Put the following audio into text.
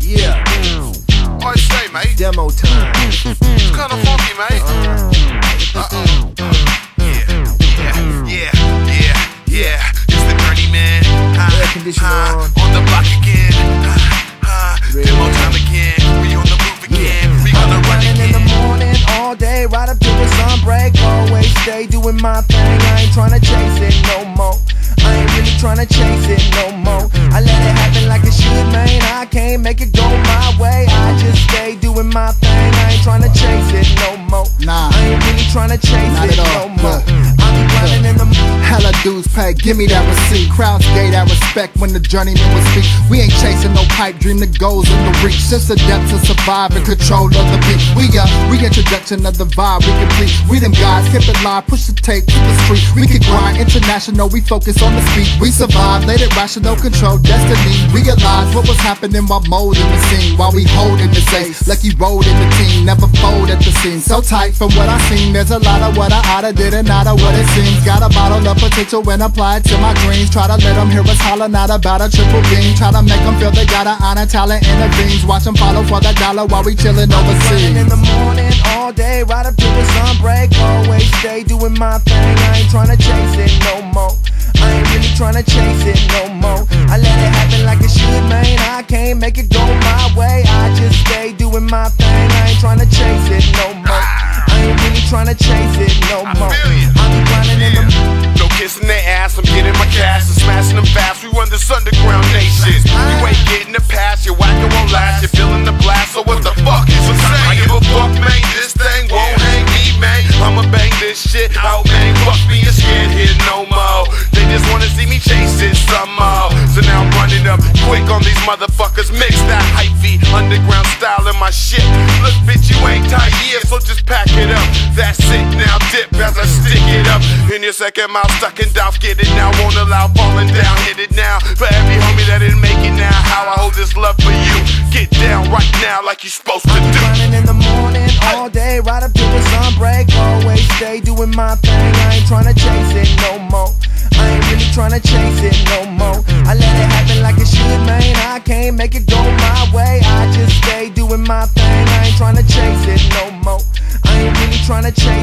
Yeah, What you say, mate? demo time. It's kinda funky, mate. Uh-oh. Yeah, yeah, yeah, yeah, yeah. It's the dirty man. Uh, Air conditioner uh, on. On the block again. Uh, uh, demo time again. We on the move again. We gonna run Running in the morning, all day, right up to the sun break. Always stay doing my thing. I ain't tryna chase it no more. I ain't really tryna chase it no more. I let it make it go my way. I just stay doing my thing. I ain't tryna chase it no more. Nah. I ain't really tryna chase Not it Dudes pay, give me that receipt. Crowds gave that respect when the journeyman was speak. We ain't chasing no pipe dream, the goals in the reach. Just the depth to survive and control of the beat. We got reintroduction of the vibe we complete. We them guys, keep it live, push the tape to the street. We can grind international, we focus on the speed. We survive, let it rational control destiny. Realize what was happening while molding the scene. While we holding the safe, lucky road in the team, never fold at the scene. So tight from what I seen, there's a lot of what I oughta did and not of what it seems. Got a bottle of potential and apply it to my dreams. Try to let them hear us holler, not about a triple beam. Try to make them feel they got an honor, talent, intervenes. Watch them follow for the dollar while we chillin' overseas. in the morning, all day, right up to the sun break. Always stay doing my thing. I ain't tryna chase it no more. I ain't really tryna chase it no more. I let it happen like it should, man. I can't make it go my way. I just stay doing my thing. I ain't tryna chase it no more. I ain't really tryna chase it no more. Kissing their ass, I'm getting my cash and smashing them fast. We run this underground nation. You ain't getting the pass, your whacker won't last. You're feeling the blast, so what the fuck is you saying? I give a fuck, man. This thing won't hang me, man. I'ma bang this shit out, man. Fuck being scared here no more. They just wanna see me chase it somehow. So now I'm running up quick on these motherfuckers. Mix that hyphy underground style in my shit. Look, bitch, you ain't tight here, so just pack it up. That's it, now dip as I stick it. In your second mouth, stuck in doubt, get it now. Won't allow falling down, hit it now. For every homie that didn't make it now, how I hold this love for you. Get down right now like you're supposed to do. Running in the morning, all day, right up to the sun break. Always stay doing my thing. I ain't trying to chase it no more. I ain't really trying to chase it no more. I let it happen like it should, man. I can't make it go my way. I just stay doing my thing. I ain't trying to chase it no more. I ain't really trying to chase